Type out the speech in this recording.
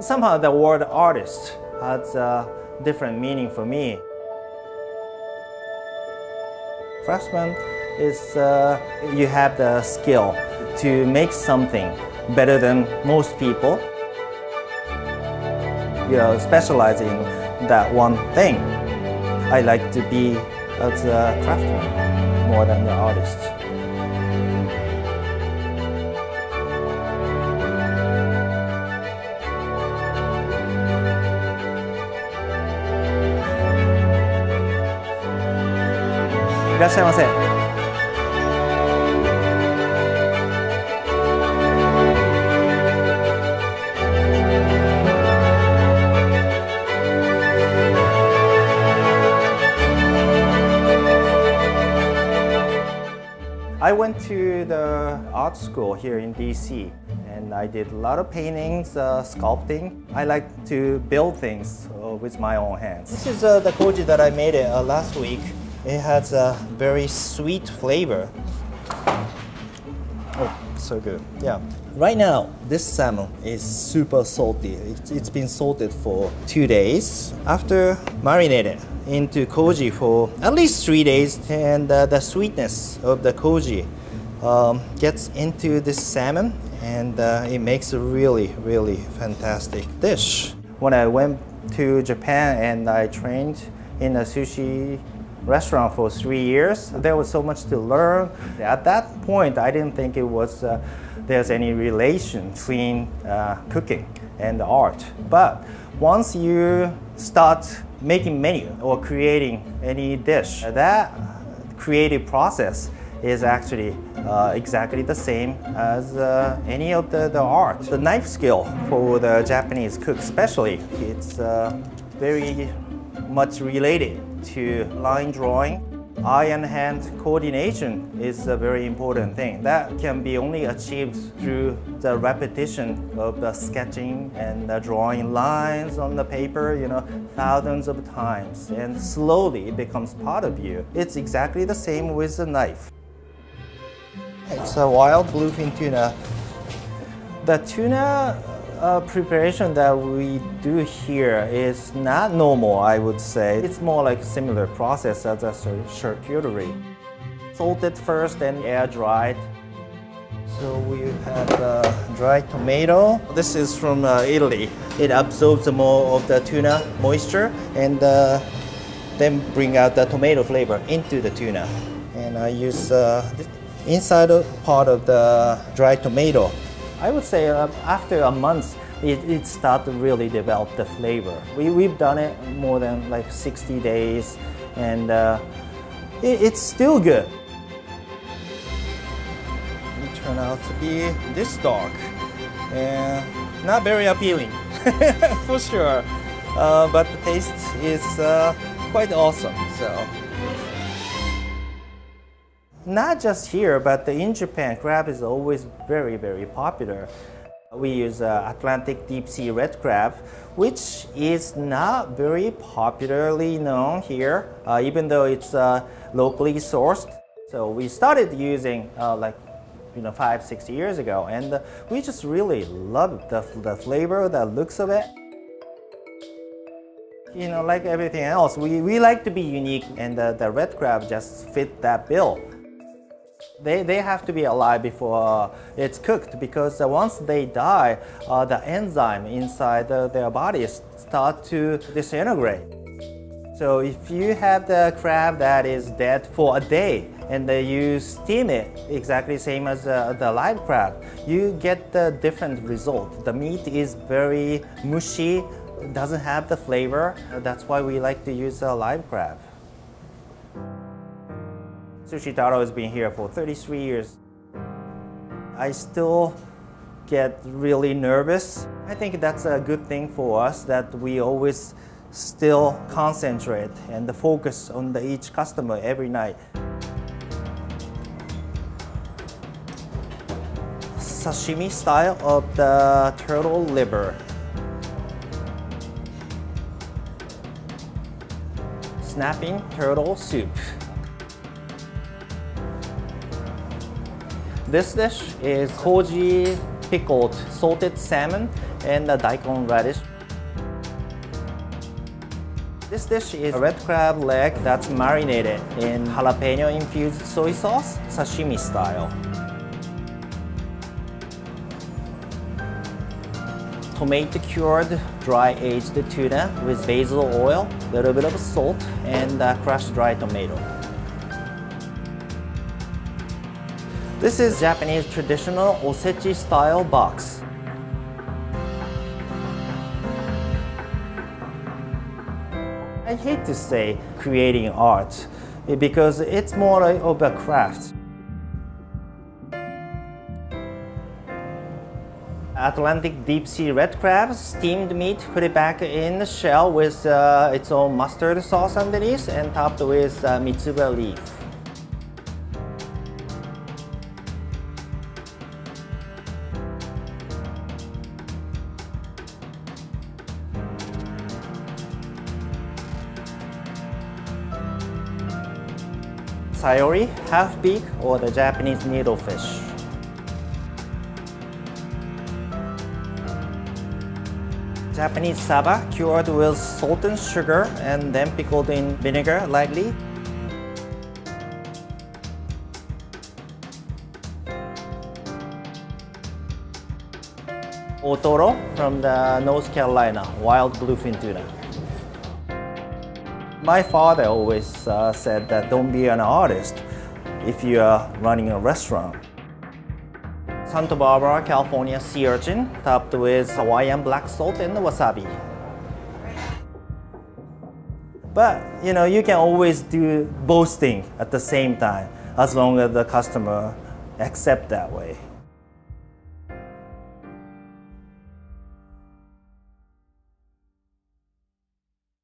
Somehow the word artist has a different meaning for me. Craftsman is uh, you have the skill to make something better than most people. You specialize in that one thing. I like to be as a craftsman more than the artist. " らっしゃいませ." I went to the art school here in DC and I did a lot of paintings, uh, sculpting. I like to build things uh, with my own hands. This is uh, the koji that I made it uh, last week. It has a very sweet flavor. Oh, so good. Yeah. Right now, this salmon is super salty. It's, it's been salted for two days. After marinated, into koji for at least three days and uh, the sweetness of the koji um, gets into this salmon and uh, it makes a really really fantastic dish. When I went to Japan and I trained in a sushi restaurant for three years, there was so much to learn. At that point, I didn't think it was uh, there's any relation between uh, cooking and art. But once you start making menu or creating any dish, that creative process is actually uh, exactly the same as uh, any of the, the art. The knife skill for the Japanese cook especially, it's uh, very much related to line drawing eye and hand coordination is a very important thing. That can be only achieved through the repetition of the sketching and the drawing lines on the paper, you know, thousands of times. And slowly it becomes part of you. It's exactly the same with the knife. It's a wild bluefin tuna. The tuna uh, preparation that we do here is not normal, I would say. It's more like similar process as a charcuterie. Salted first, then air dried. So we have uh, dried tomato. This is from uh, Italy. It absorbs more of the tuna moisture and uh, then bring out the tomato flavor into the tuna. And I use uh, inside part of the dried tomato I would say uh, after a month, it, it started to really develop the flavor. We, we've done it more than like 60 days and uh, it, it's still good. It turned out to be this dark and not very appealing for sure. Uh, but the taste is uh, quite awesome. So not just here, but in Japan, crab is always very, very popular. We use uh, Atlantic deep sea red crab, which is not very popularly known here, uh, even though it's uh, locally sourced. So we started using uh, like you know five, six years ago, and we just really love the, the flavor, the looks of it. You know, like everything else, we, we like to be unique, and the red crab just fit that bill. They, they have to be alive before uh, it's cooked because uh, once they die, uh, the enzyme inside their bodies start to disintegrate. So if you have the crab that is dead for a day and you steam it exactly same as uh, the live crab, you get the different result. The meat is very mushy, doesn't have the flavor. That's why we like to use a live crab. Sushi Taro has been here for 33 years. I still get really nervous. I think that's a good thing for us that we always still concentrate and focus on the each customer every night. Sashimi style of the turtle liver. Snapping turtle soup. This dish is koji pickled salted salmon and the daikon radish. This dish is a red crab leg that's marinated in jalapeno infused soy sauce, sashimi style. Tomato cured dry aged tuna with basil oil, a little bit of salt, and crushed dry tomato. This is Japanese traditional osechi style box. I hate to say creating art because it's more of a craft. Atlantic deep sea red crabs, steamed meat, put it back in the shell with uh, its own mustard sauce underneath and topped with uh, mitsuba leaf. Sayori, half-beak, or the Japanese needlefish. Japanese saba, cured with salt and sugar and then pickled in vinegar lightly. Otoro from the North Carolina, wild bluefin tuna. My father always uh, said that don't be an artist if you are running a restaurant. Santa Barbara, California sea urchin topped with Hawaiian black salt and wasabi. But you know, you can always do both things at the same time as long as the customer accept that way.